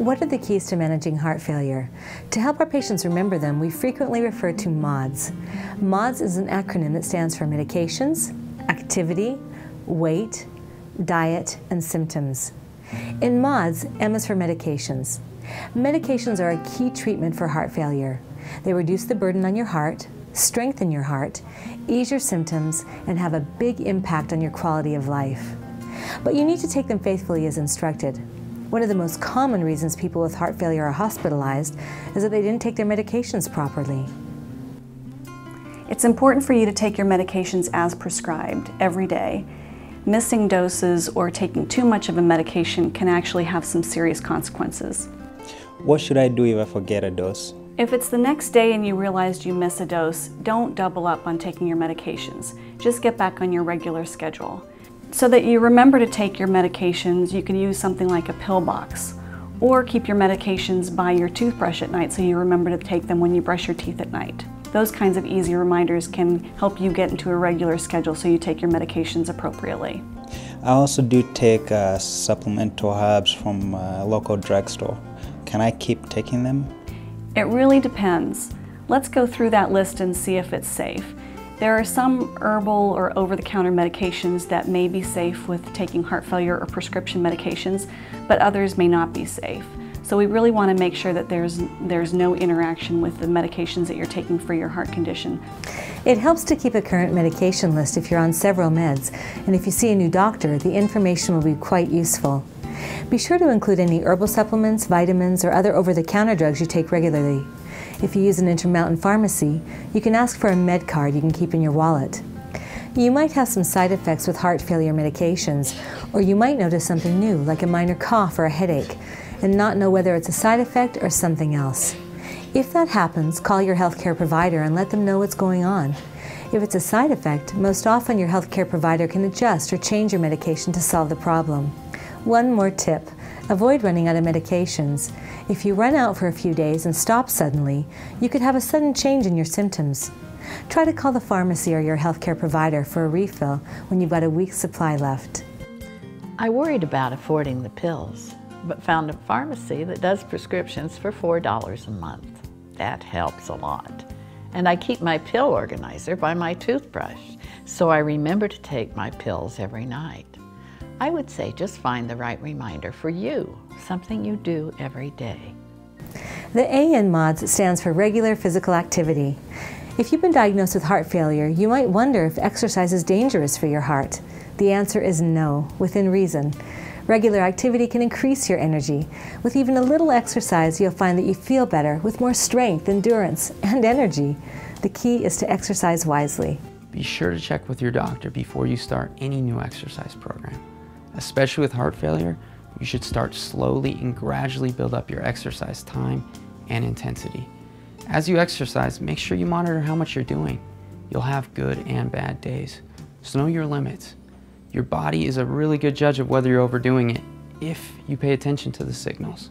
What are the keys to managing heart failure? To help our patients remember them, we frequently refer to MAWDS. MAWDS is an acronym that stands for medications, activity, weight, diet, and symptoms. In MAWDS, M is for medications. Medications are a key treatment for heart failure. They reduce the burden on your heart, strengthen your heart, ease your symptoms, and have a big impact on your quality of life. But you need to take them faithfully as instructed. One of the most common reasons people with heart failure are hospitalized is that they didn't take their medications properly. It's important for you to take your medications as prescribed every day. Missing doses or taking too much of a medication can actually have some serious consequences. What should I do if I forget a dose? If it's the next day and you realized you miss a dose, don't double up on taking your medications. Just get back on your regular schedule. So that you remember to take your medications, you can use something like a pill box. Or keep your medications by your toothbrush at night so you remember to take them when you brush your teeth at night. Those kinds of easy reminders can help you get into a regular schedule so you take your medications appropriately. I also do take uh, supplemental herbs from a local drugstore. Can I keep taking them? It really depends. Let's go through that list and see if it's safe. There are some herbal or over-the-counter medications that may be safe with taking heart failure or prescription medications, but others may not be safe. So we really want to make sure that there's, there's no interaction with the medications that you're taking for your heart condition. It helps to keep a current medication list if you're on several meds, and if you see a new doctor, the information will be quite useful. Be sure to include any herbal supplements, vitamins, or other over-the-counter drugs you take regularly. If you use an Intermountain pharmacy, you can ask for a med card you can keep in your wallet. You might have some side effects with heart failure medications, or you might notice something new, like a minor cough or a headache, and not know whether it's a side effect or something else. If that happens, call your healthcare provider and let them know what's going on. If it's a side effect, most often your healthcare provider can adjust or change your medication to solve the problem. One more tip avoid running out of medications. If you run out for a few days and stop suddenly, you could have a sudden change in your symptoms. Try to call the pharmacy or your healthcare provider for a refill when you've got a week's supply left. I worried about affording the pills, but found a pharmacy that does prescriptions for $4 a month. That helps a lot. And I keep my pill organizer by my toothbrush, so I remember to take my pills every night. I would say just find the right reminder for you, something you do every day. The A in MAWDS stands for regular physical activity. If you've been diagnosed with heart failure, you might wonder if exercise is dangerous for your heart. The answer is no, within reason. Regular activity can increase your energy. With even a little exercise, you'll find that you feel better with more strength, endurance, and energy. The key is to exercise wisely. Be sure to check with your doctor before you start any new exercise program. Especially with heart failure, you should start slowly and gradually build up your exercise time and intensity. As you exercise, make sure you monitor how much you're doing. You'll have good and bad days. So know your limits. Your body is a really good judge of whether you're overdoing it if you pay attention to the signals.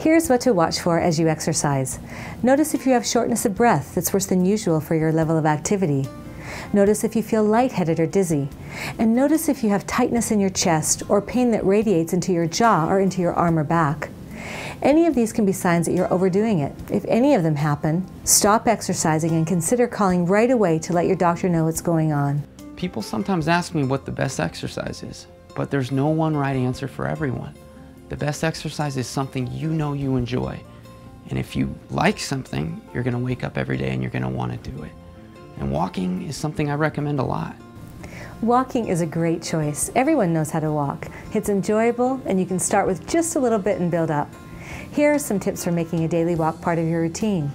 Here's what to watch for as you exercise. Notice if you have shortness of breath that's worse than usual for your level of activity. Notice if you feel lightheaded or dizzy. And notice if you have tightness in your chest or pain that radiates into your jaw or into your arm or back. Any of these can be signs that you're overdoing it. If any of them happen, stop exercising and consider calling right away to let your doctor know what's going on. People sometimes ask me what the best exercise is, but there's no one right answer for everyone. The best exercise is something you know you enjoy. And if you like something, you're going to wake up every day and you're going to want to do it. And walking is something I recommend a lot. Walking is a great choice. Everyone knows how to walk. It's enjoyable and you can start with just a little bit and build up. Here are some tips for making a daily walk part of your routine.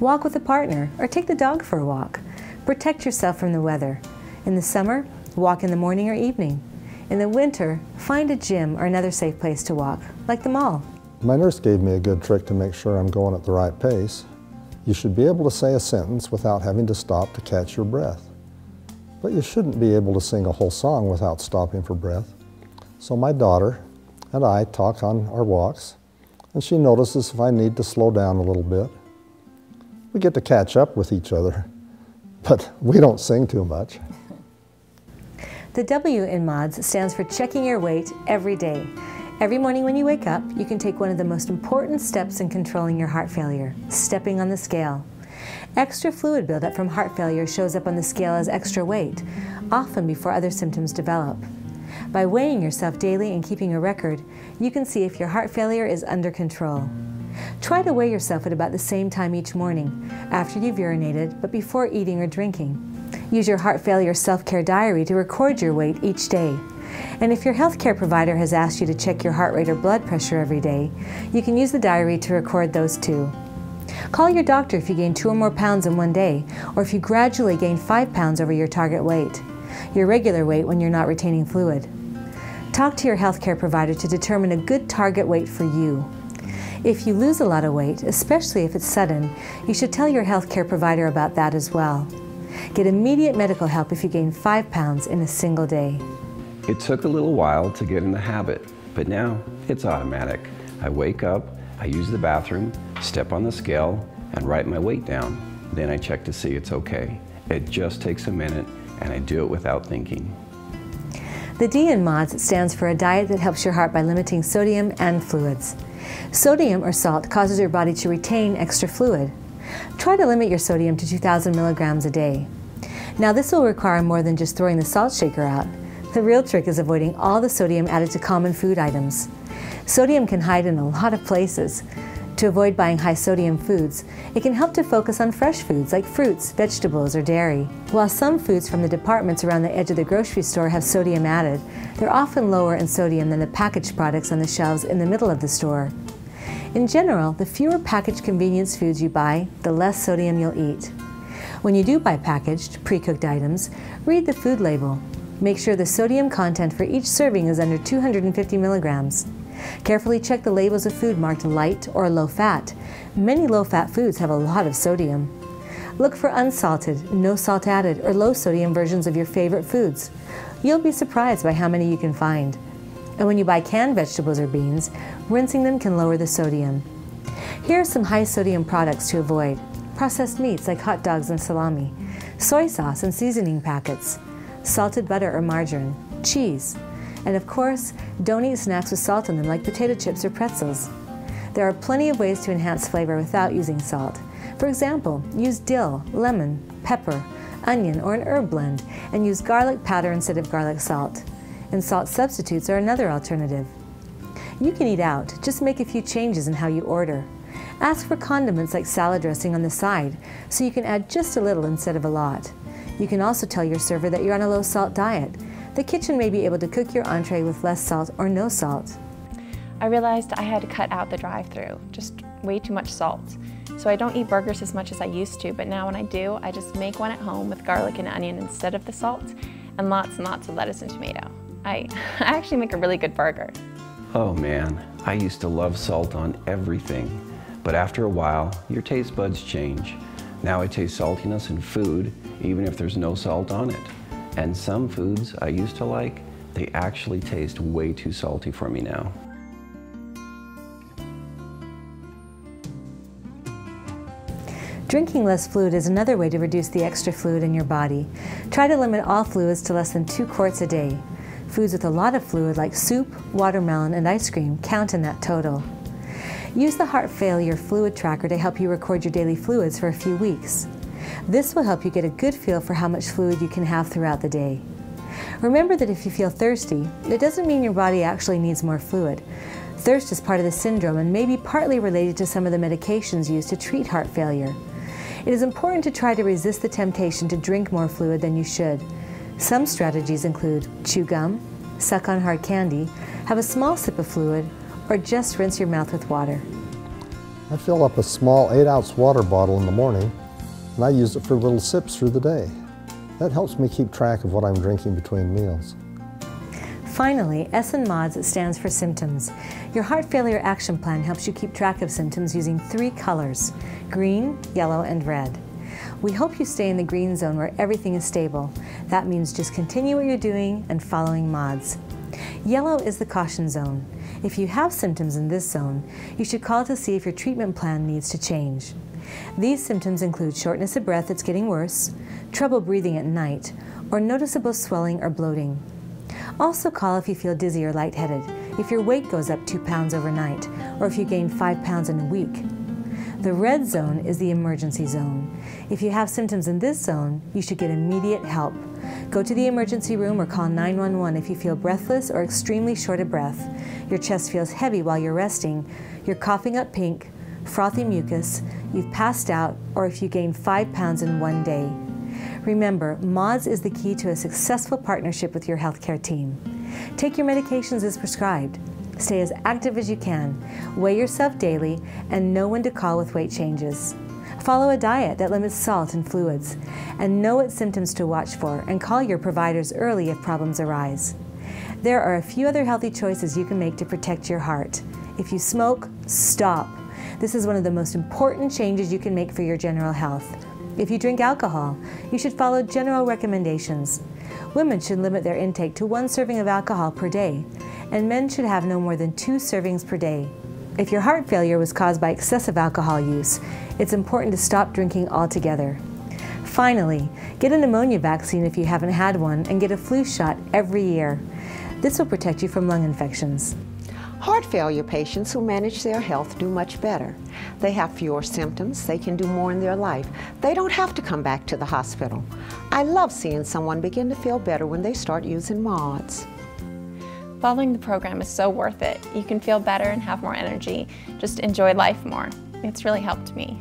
Walk with a partner or take the dog for a walk. Protect yourself from the weather. In the summer, walk in the morning or evening. In the winter, find a gym or another safe place to walk, like the mall. My nurse gave me a good trick to make sure I'm going at the right pace. You should be able to say a sentence without having to stop to catch your breath. But you shouldn't be able to sing a whole song without stopping for breath. So my daughter and I talk on our walks, and she notices if I need to slow down a little bit. We get to catch up with each other, but we don't sing too much. The W in MAWDS stands for checking your weight every day. Every morning when you wake up, you can take one of the most important steps in controlling your heart failure stepping on the scale. Extra fluid buildup from heart failure shows up on the scale as extra weight, often before other symptoms develop. By weighing yourself daily and keeping a record, you can see if your heart failure is under control. Try to weigh yourself at about the same time each morning, after you've urinated, but before eating or drinking. Use your heart failure self care diary to record your weight each day. And if your healthcare provider has asked you to check your heart rate or blood pressure every day, you can use the diary to record those too. Call your doctor if you gain two or more pounds in one day, or if you gradually gain five pounds over your target weight, your regular weight when you're not retaining fluid. Talk to your healthcare provider to determine a good target weight for you. If you lose a lot of weight, especially if it's sudden, you should tell your healthcare provider about that as well. Get immediate medical help if you gain five pounds in a single day. It took a little while to get in the habit, but now it's automatic. I wake up, I use the bathroom, step on the scale, and write my weight down. Then I check to see it's okay. It just takes a minute, and I do it without thinking. The D in MAWDS stands for a diet that helps your heart by limiting sodium and fluids. Sodium or salt causes your body to retain extra fluid. Try to limit your sodium to 2,000 milligrams a day. Now, this will require more than just throwing the salt shaker out. The real trick is avoiding all the sodium added to common food items. Sodium can hide in a lot of places. To avoid buying high sodium foods, it can help to focus on fresh foods like fruits, vegetables, or dairy. While some foods from the departments around the edge of the grocery store have sodium added, they're often lower in sodium than the packaged products on the shelves in the middle of the store. In general, the fewer packaged convenience foods you buy, the less sodium you'll eat. When you do buy packaged, pre-cooked items, read the food label Make sure the sodium content for each serving is under 250 milligrams. Carefully check the labels of food marked light or low fat. Many low fat foods have a lot of sodium. Look for unsalted, no salt added, or low sodium versions of your favorite foods. You'll be surprised by how many you can find. And when you buy canned vegetables or beans, rinsing them can lower the sodium. Here are some high sodium products to avoid processed meats like hot dogs and salami, soy sauce and seasoning packets, salted butter or margarine, cheese, and of course, don't eat snacks with salt on them like potato chips or pretzels. There are plenty of ways to enhance flavor without using salt. For example, use dill, lemon, pepper, onion, or an herb blend, and use garlic powder instead of garlic salt. And salt substitutes are another alternative. You can eat out, just make a few changes in how you order. Ask for condiments like salad dressing on the side, so you can add just a little instead of a lot. You can also tell your server that you're on a low salt diet. The kitchen may be able to cook your entree with less salt or no salt. I realized I had to cut out the drive-through, just way too much salt. So I don't eat burgers as much as I used to, but now when I do, I just make one at home with garlic and onion instead of the salt, and lots and lots of lettuce and tomato. I, I actually make a really good burger. Oh man, I used to love salt on everything, but after a while, your taste buds change. Now I taste saltiness in food, even if there's no salt on it. And some foods I used to like, they actually taste way too salty for me now. Drinking less fluid is another way to reduce the extra fluid in your body. Try to limit all fluids to less than two quarts a day. Foods with a lot of fluid like soup, watermelon, and ice cream count in that total. Use the heart failure fluid tracker to help you record your daily fluids for a few weeks. This will help you get a good feel for how much fluid you can have throughout the day. Remember that if you feel thirsty, it doesn't mean your body actually needs more fluid. Thirst is part of the syndrome and may be partly related to some of the medications used to treat heart failure. It is important to try to resist the temptation to drink more fluid than you should. Some strategies include chew gum, suck on hard candy, have a small sip of fluid, or just rinse your mouth with water. I fill up a small 8 ounce water bottle in the morning and I use it for little sips through the day. That helps me keep track of what I'm drinking between meals. Finally, S in MAWDS stands for symptoms. Your heart failure action plan helps you keep track of symptoms using three colors, green, yellow, and red. We hope you stay in the green zone where everything is stable. That means just continue what you're doing and following MAWDS. Yellow is the caution zone. If you have symptoms in this zone, you should call to see if your treatment plan needs to change. These symptoms include shortness of breath that's getting worse, trouble breathing at night, or noticeable swelling or bloating. Also call if you feel dizzy or lightheaded. if your weight goes up two pounds overnight, or if you gain five pounds in a week. The red zone is the emergency zone. If you have symptoms in this zone, you should get immediate help. Go to the emergency room or call 911 if you feel breathless or extremely short of breath. Your chest feels heavy while you're resting, you're coughing up pink, frothy mucus, you've passed out, or if you gain five pounds in one day. Remember, MAWDS is the key to a successful partnership with your healthcare team. Take your medications as prescribed. Stay as active as you can. Weigh yourself daily and know when to call with weight changes. Follow a diet that limits salt and fluids. And know what symptoms to watch for and call your providers early if problems arise. There are a few other healthy choices you can make to protect your heart. If you smoke, stop. This is one of the most important changes you can make for your general health. If you drink alcohol, you should follow general recommendations. Women should limit their intake to one serving of alcohol per day, and men should have no more than two servings per day. If your heart failure was caused by excessive alcohol use, it's important to stop drinking altogether. Finally, get a pneumonia vaccine if you haven't had one and get a flu shot every year. This will protect you from lung infections. Heart failure patients who manage their health do much better. They have fewer symptoms, they can do more in their life. They don't have to come back to the hospital. I love seeing someone begin to feel better when they start using MAWDS. Following the program is so worth it. You can feel better and have more energy, just enjoy life more. It's really helped me.